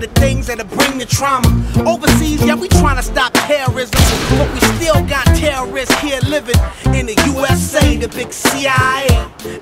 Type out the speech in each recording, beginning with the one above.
to things that'll bring the trauma. Overseas, yeah, we trying to stop terrorism. But we still got terrorists here living in the USA, the big CIA.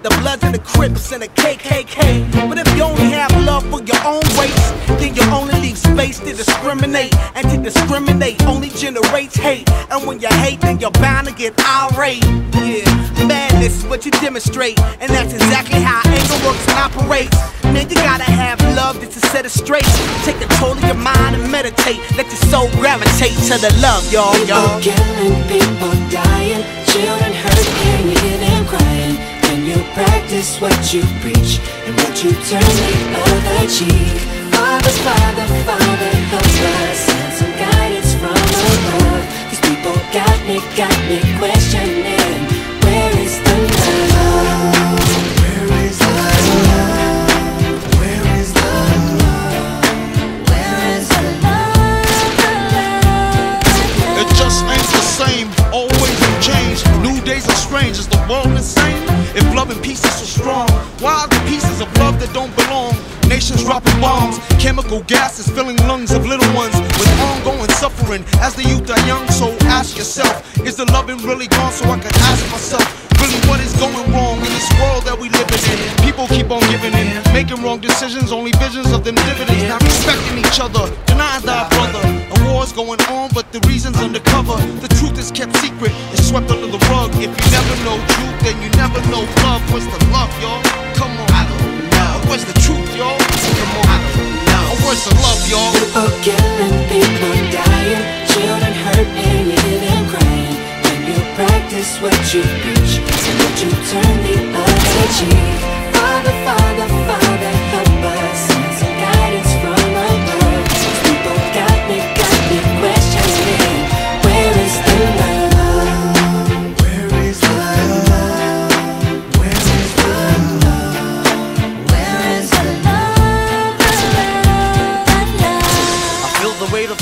The Bloods and the Crips and the KKK. But if you only have love for your own race, then you only leave space to discriminate. And to discriminate only generates hate. And when you hate, then you're bound to get irate. Yeah, madness is what you demonstrate. And that's exactly how anger works and operates. Man, you gotta have love just to set it straight. Take control of your mind and meditate. Let your soul gravitate to the love, y'all, y'all. People killing, people dying, children hurt, and you hear them crying. When you practice what you preach and what you turn the other cheek. Father, Father, Father, help us. Send some guidance days are strange, is the world insane? If love and peace is so strong, why are the pieces of love that don't belong? Nations dropping bombs, chemical gases filling lungs of little ones with ongoing suffering as the youth are young. So ask yourself, is the loving really gone? So I can ask myself, giving in, making wrong decisions, only visions of them dividends, not respecting each other, denying thy brother. A war's going on, but the reason's undercover. The truth is kept secret, it's swept under the rug. If you never know truth, then you never know love. Where's the love, y'all? Come on, I don't know. Where's the truth, y'all? Come on, I don't know. Where's the love, y'all? People killing, people dying, children hurt, and you hear them crying. When you practice what you preach, and what you turn the other cheek. Father, Father, Father,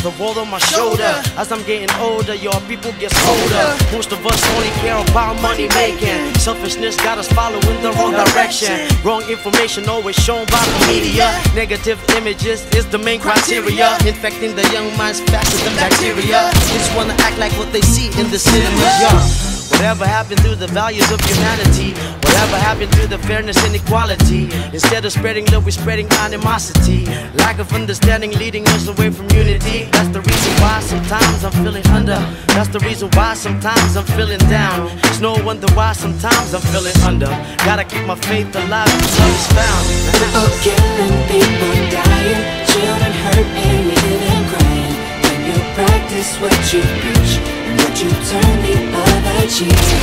the world on my shoulder. As I'm getting older, your people get colder. Most of us only care about money making. Selfishness got us following the wrong direction. Wrong information always shown by the media. Negative images is the main criteria. Infecting the young minds faster than bacteria. Just wanna act like what they see in the cinema. Yeah. Whatever happened to the values of humanity? Whatever happened to the fairness and equality? Instead of spreading love, we're spreading animosity. Lack of understanding leading us away from unity. That's the reason why sometimes I'm feeling under. That's the reason why sometimes I'm feeling down. It's no wonder why sometimes I'm feeling under. Gotta keep my faith alive love is found. People practice